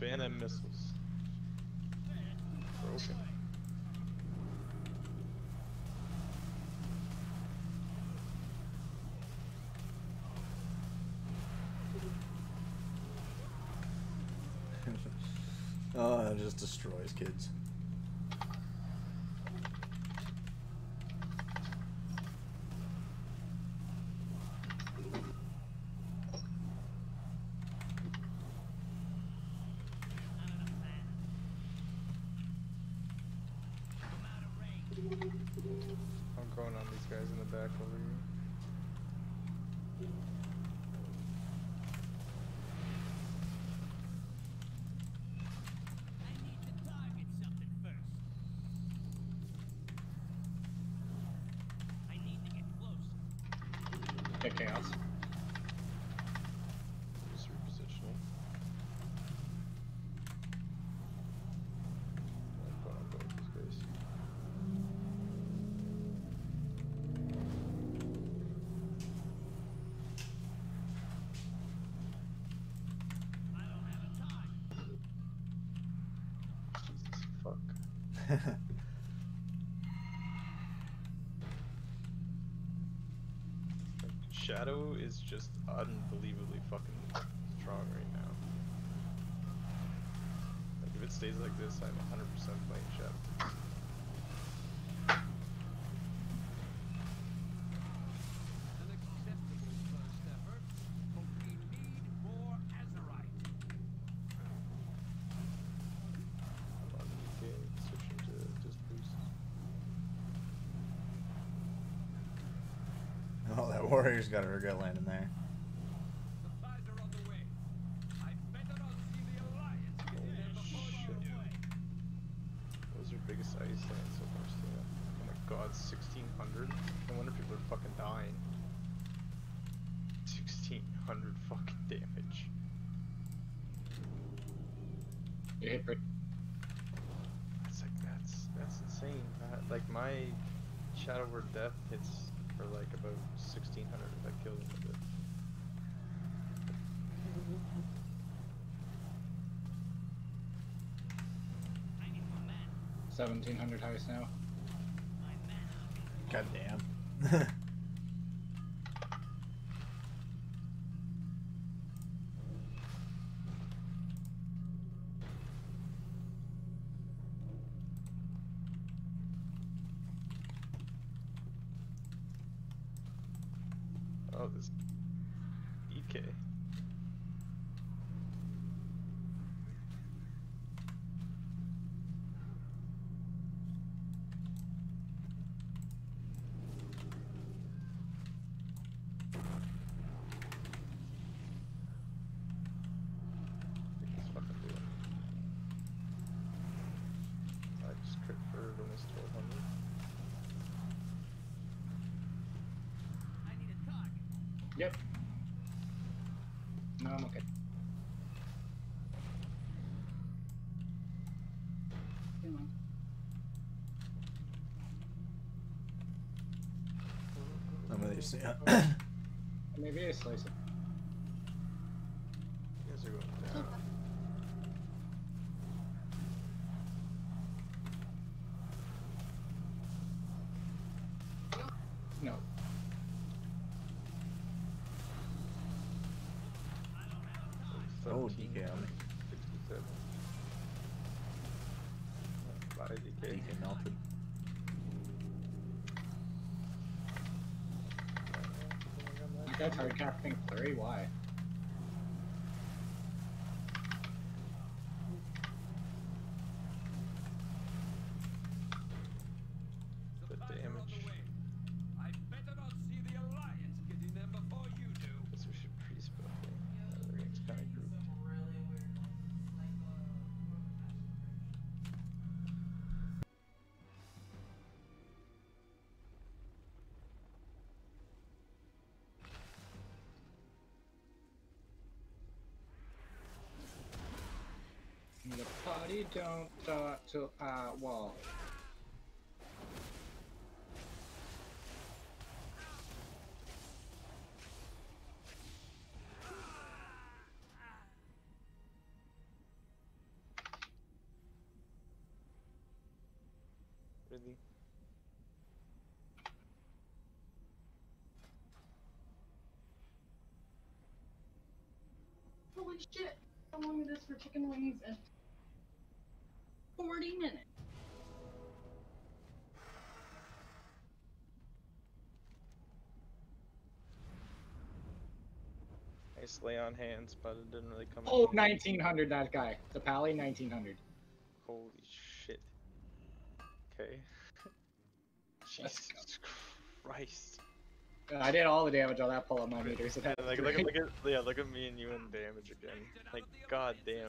Phantom missiles. Broken. oh, it just destroys kids. I'm going on these guys in the back over here. I need Shadow is just unbelievably fucking strong right now. Like if it stays like this, I'm 100% playing Shadow. Warrior's got a regret landing there. Supplies are on the way. I better not see the Alliance get Holy there before shit. you was your biggest Ice Lance so far, Stina? Oh my god, 1600? No wonder people are fucking dying. 1600 fucking damage. You hit pretty. It's like, that's, that's insane. That, like, my Shadow Word Death hits for like about 1600 if I kill them with it. I need more men. 1700 highest now. My God damn. Oh, this EK. Think he's fucking doing. I just crit for almost 1200. I need a target. Yep. No, I'm okay. Come on. I'm with you, Stina. Maybe I slice it. You guys are going down. No. Oh, 13, DK on me. 67. Uh, Bye, DK. DK melted. You guys hard casting three? Why? you don't throw to our wall? Really? Holy shit! How long is this for chicken wings and 40 minutes. Nice lay on hands, but it didn't really come. Oh, 1900, that guy. The Pally, 1900. Holy shit. Okay. Jesus Christ. Uh, I did all the damage on that pull on my meter, so And like, look, at- look at, yeah, look at me and you in damage again. Like, god damn.